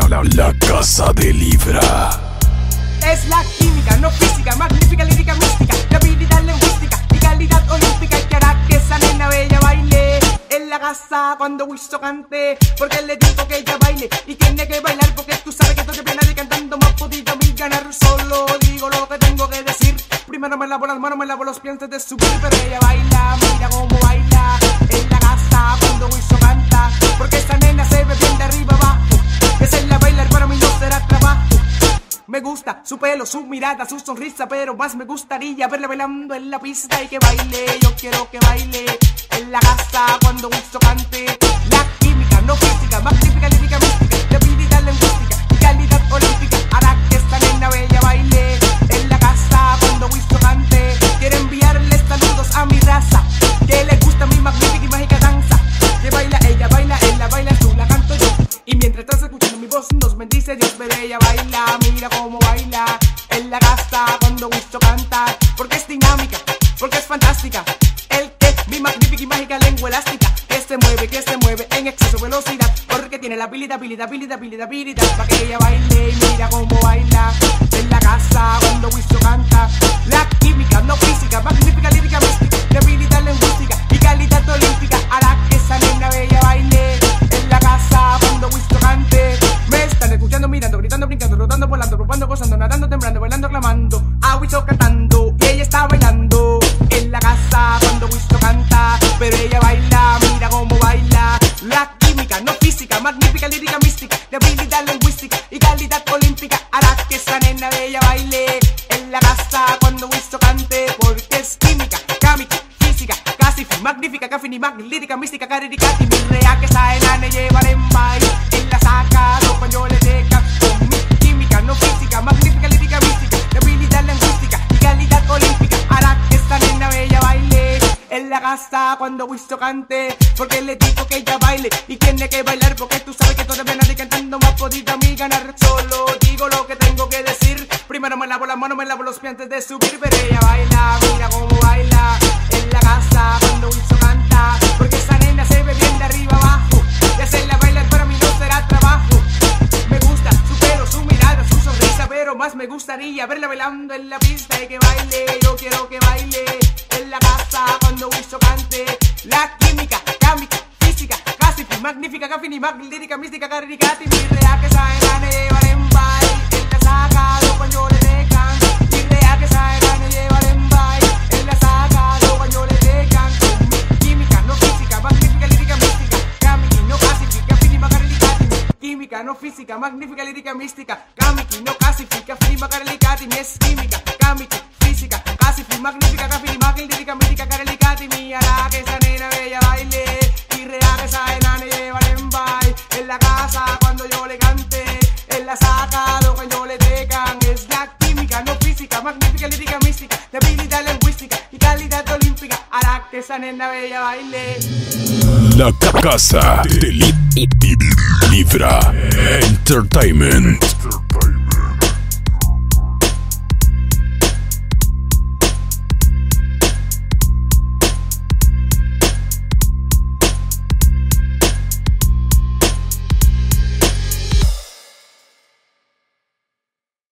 la, la, la casa de Libra. Es la química, no física, magnífica lírica mística, de habilidad lingüística y calidad olímpica que hará que esa nena bella baile en la casa cuando Wiso cante. Porque le digo que ella baile y tiene que bailar porque tú sabes que estoy plena de cantando más podido mil ganar. Solo digo lo que tengo que decir. Primero me lavo las manos, me lavo los pies antes de subir, pero ella baila, Me gusta su pelo, su mirada, su sonrisa, pero más me gustaría verla bailando en la pista y que baile. Yo quiero que baile en la casa cuando gusto cante. La química, no física, magnífica, lírica, mística, mi voz, nos bendice Dios, pero ella baila, mira cómo baila en la casa cuando gusto canta. Porque es dinámica, porque es fantástica. El que, mi magnífica y mágica lengua elástica, que se mueve, que se mueve en exceso velocidad. Porque tiene la habilidad, habilidad, habilidad, habilidad, habilidad, para que ella baile y mira cómo baila en la casa cuando gusto canta. La química, no física, magnífica, lírica, mística, de habilidad lingüística y calidad olímpica hará que esa nena bella baile en la casa cuando Wisto cante. Porque es química, cámica, física, casi fi, magnífica, casi ni mag, lírica, mística, cariricati, cuando Wisto cante, porque le digo que ella baile y tiene que bailar porque tú sabes que todavía nadie cantando más podido a mí ganar, solo digo lo que tengo que decir, primero me lavo las manos, me lavo los pies antes de subir, pero ella baila, mira cómo baila en la casa cuando Wisto canta, gustaría verla bailando en la pista y que baile. Yo quiero que baile en la casa cuando Wiso cante. La química, cámica, física, casi fi, magnífica, casi ni mag, lírica, mística, caricati, mi que sabe gane. En la saca, no física, magnífica, lírica, mística, Kamiki, no clasifica, finima, carelicati, mi es química, Kamiki, física, casi fi, magnífica, finima, lírica, mística, carelicati, mi hará que esa nena bella baile, y real que esa enana lleva en baile, en la casa cuando yo le cante, en la saca, lo yo le decan, es la química, no física, magnífica, lírica, mística, de habilidad lingüística y calidad olímpica, hará que esa nena bella baile. La ca- casa de Li- Libra Entertainment.